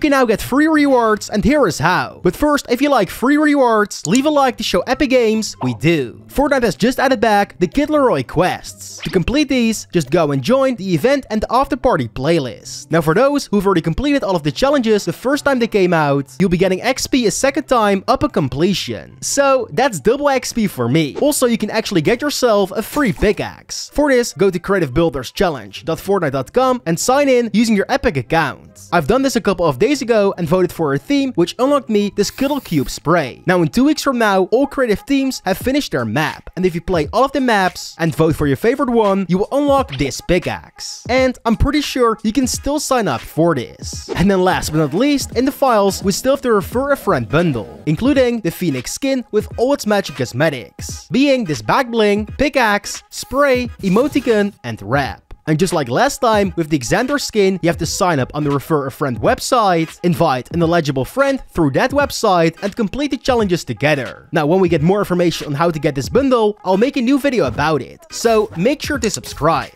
can now get free rewards and here is how. But first, if you like free rewards, leave a like to show Epic Games we do. Fortnite has just added back the Kid LAROI quests. To complete these, just go and join the event and the after party playlist. Now for those who've already completed all of the challenges the first time they came out, you'll be getting XP a second time upon completion. So that's double XP for me. Also, you can actually get yourself a free pickaxe. For this, go to creativebuilderschallenge.fortnite.com and sign in using your Epic account. I've done this a couple of days ago and voted for a theme which unlocked me the Skittle Cube spray. Now in two weeks from now, all creative teams have finished their map. And if you play all of the maps and vote for your favorite one, you will unlock this pickaxe. And I'm pretty sure you can still sign up for this. And then last but not least, in the files, we still have the Refer a Friend bundle, including the Phoenix skin with all its magic cosmetics, being this back bling, pickaxe, spray, emoticon, and wrap. And just like last time, with the Xander skin, you have to sign up on the Refer a Friend website, invite an eligible friend through that website, and complete the challenges together. Now, when we get more information on how to get this bundle, I'll make a new video about it, so make sure to subscribe.